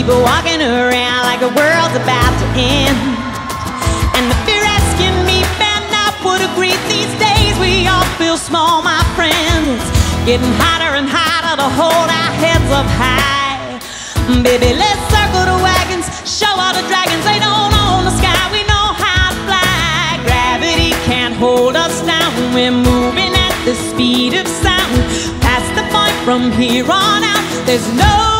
People walking around like the world's about to end. And the fear asking me, man, I would agree these days we all feel small, my friend. It's getting hotter and hotter to hold our heads up high. Baby, let's circle the wagons, show all the dragons they don't own the sky. We know how to fly. Gravity can't hold us down. We're moving at the speed of sound. Past the point from here on out, there's no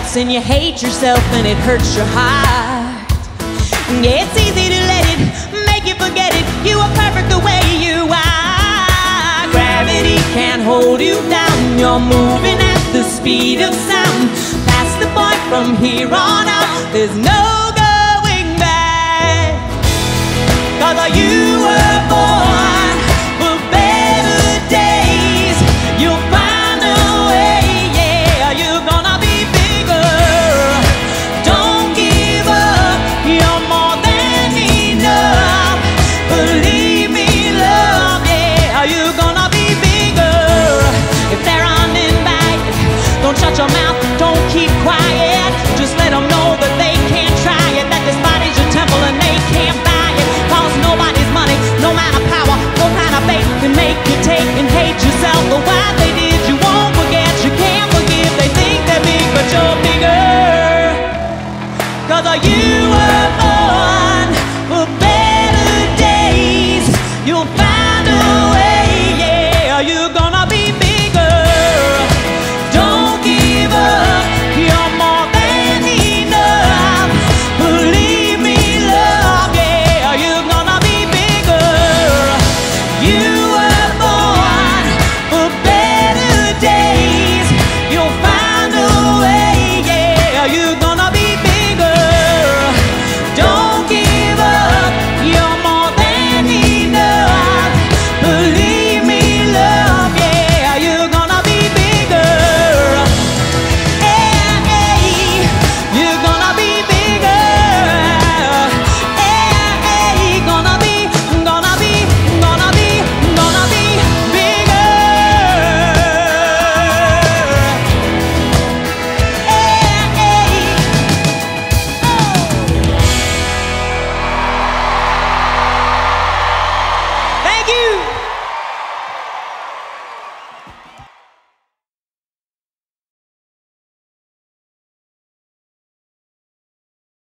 else and you hate yourself and it hurts your heart. Yeah, it's easy to let it make you forget it. You are perfect the way you are. Gravity can't hold you down. You're moving at the speed of sound. Past the point from here on out, there's no going back. Cause you were.